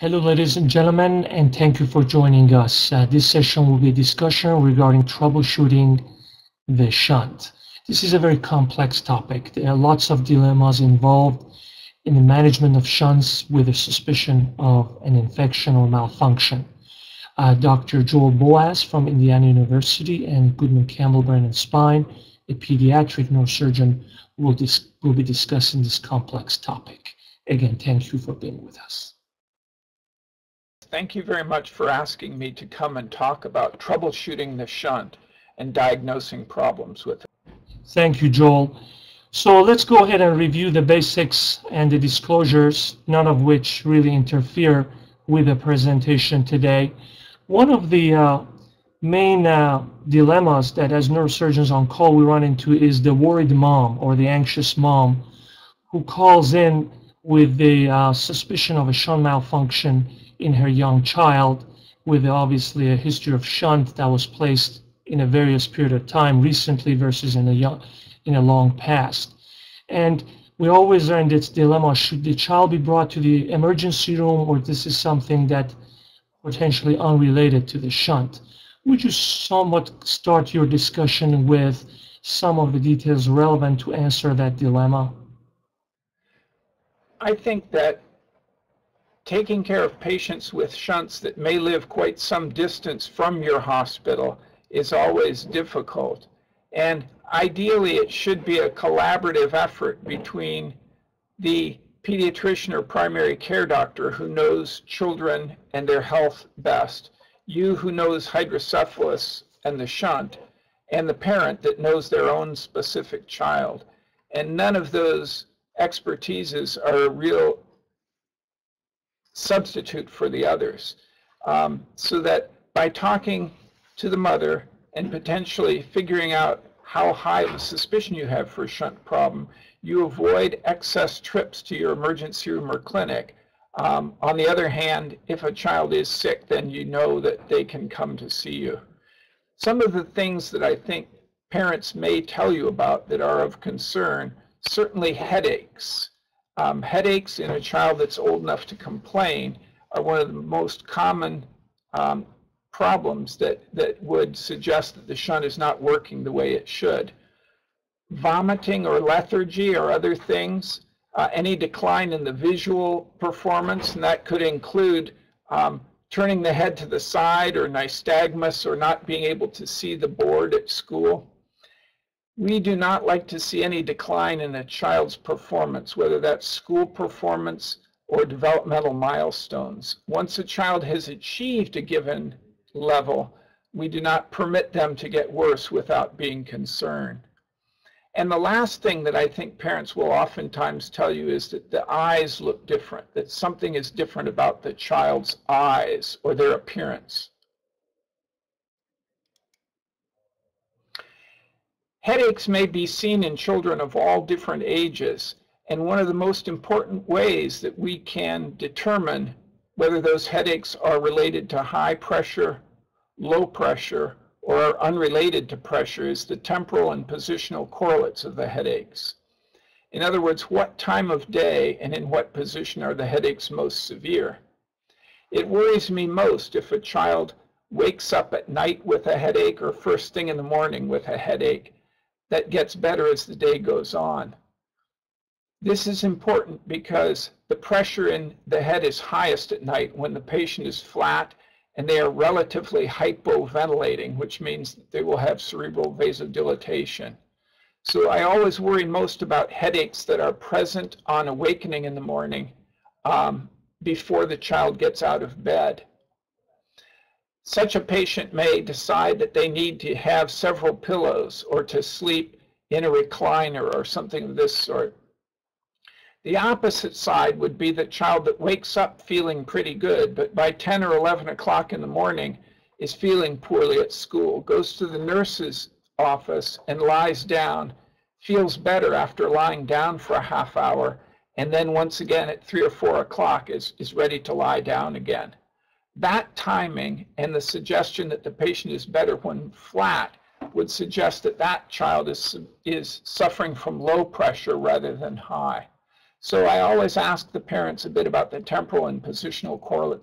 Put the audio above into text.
Hello, ladies and gentlemen, and thank you for joining us. Uh, this session will be a discussion regarding troubleshooting the shunt. This is a very complex topic. There are lots of dilemmas involved in the management of shunts with a suspicion of an infection or malfunction. Uh, Dr. Joel Boaz from Indiana University and Goodman Campbell Brain and Spine, a pediatric neurosurgeon, will, will be discussing this complex topic. Again, thank you for being with us. Thank you very much for asking me to come and talk about troubleshooting the shunt and diagnosing problems with it. Thank you, Joel. So let's go ahead and review the basics and the disclosures, none of which really interfere with the presentation today. One of the uh, main uh, dilemmas that as neurosurgeons on call we run into is the worried mom or the anxious mom who calls in with the uh, suspicion of a shunt malfunction in her young child with obviously a history of shunt that was placed in a various period of time recently versus in a young in a long past. And we always are in this dilemma should the child be brought to the emergency room or this is something that potentially unrelated to the shunt? Would you somewhat start your discussion with some of the details relevant to answer that dilemma I think that taking care of patients with shunts that may live quite some distance from your hospital is always difficult. And ideally, it should be a collaborative effort between the pediatrician or primary care doctor who knows children and their health best, you who knows hydrocephalus and the shunt, and the parent that knows their own specific child. And none of those expertises are a real substitute for the others. Um, so that by talking to the mother and potentially figuring out how high of a suspicion you have for a shunt problem, you avoid excess trips to your emergency room or clinic. Um, on the other hand, if a child is sick, then you know that they can come to see you. Some of the things that I think parents may tell you about that are of concern, certainly headaches. Um, headaches in a child that's old enough to complain are one of the most common um, problems that, that would suggest that the shunt is not working the way it should. Vomiting or lethargy or other things, uh, any decline in the visual performance, and that could include um, turning the head to the side or nystagmus or not being able to see the board at school. We do not like to see any decline in a child's performance, whether that's school performance or developmental milestones. Once a child has achieved a given level, we do not permit them to get worse without being concerned. And the last thing that I think parents will oftentimes tell you is that the eyes look different, that something is different about the child's eyes or their appearance. Headaches may be seen in children of all different ages, and one of the most important ways that we can determine whether those headaches are related to high pressure, low pressure, or are unrelated to pressure is the temporal and positional correlates of the headaches. In other words, what time of day and in what position are the headaches most severe? It worries me most if a child wakes up at night with a headache or first thing in the morning with a headache that gets better as the day goes on. This is important because the pressure in the head is highest at night when the patient is flat and they are relatively hypoventilating, which means they will have cerebral vasodilatation. So I always worry most about headaches that are present on awakening in the morning um, before the child gets out of bed. Such a patient may decide that they need to have several pillows or to sleep in a recliner or something of this sort. The opposite side would be the child that wakes up feeling pretty good, but by 10 or 11 o'clock in the morning is feeling poorly at school, goes to the nurse's office and lies down, feels better after lying down for a half hour, and then once again at 3 or 4 o'clock is, is ready to lie down again. That timing and the suggestion that the patient is better when flat would suggest that that child is, is suffering from low pressure rather than high. So I always ask the parents a bit about the temporal and positional correlates